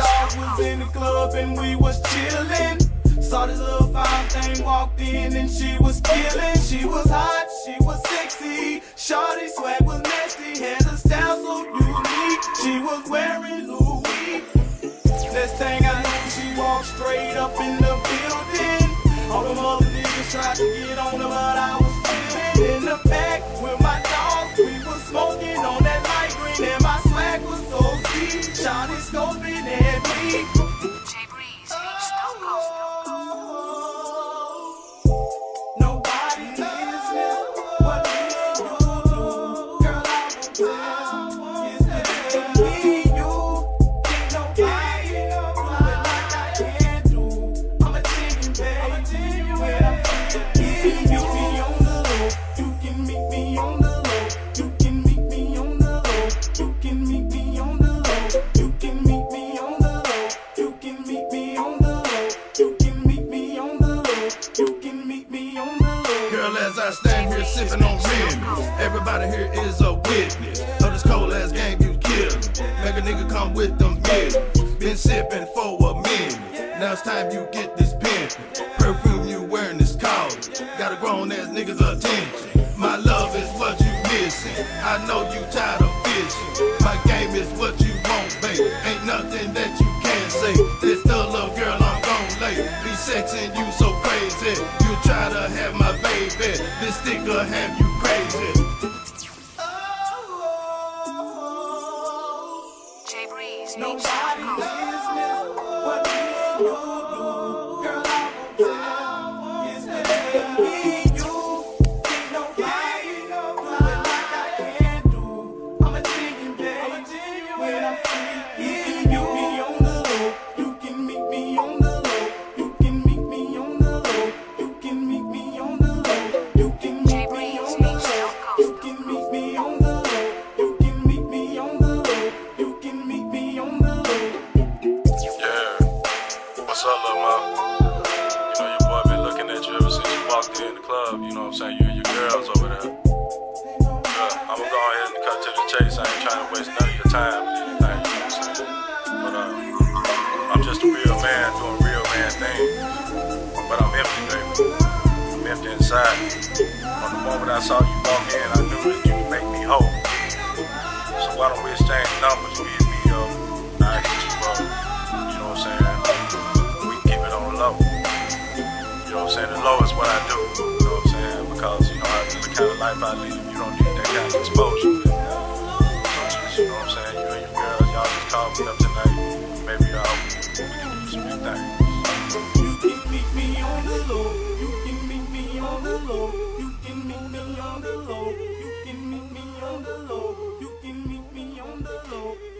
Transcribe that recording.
dog was in the club and we was chillin'. Saw this little fine thing walked in and she was killin'. She was hot, she was sexy. Shorty swag Big stand here sipping on everybody here is a witness of this cold ass game you killed. Make a nigga come with them millions. Been sipping for a minute. Now it's time you get this pimpin'. Perfume you wearing is cold. Got a grown ass nigga's attention. My love is what you missing. I know you tired of fishing. My game is what you want, baby. Ain't nothing that baby. This stick will have you crazy. Nobody business what you. Saying? You and your girls over there. Yeah, I'm gonna go ahead and cut to the chase. I ain't trying to waste none of your time anything. You know what I'm? But, uh, I'm just a real man doing real man things. But I'm empty, baby. I'm empty inside. From the moment I saw you walk in, I knew that you would make me whole. So why don't we exchange numbers? Kind of life I live, you don't need that kind of exposure. You know what I'm saying? You and your girls, y'all just call me up tonight. Maybe y'all, we can do some big things. You can meet me on the low. You can meet me on the low. You can meet me on the low. You can meet me on the low. You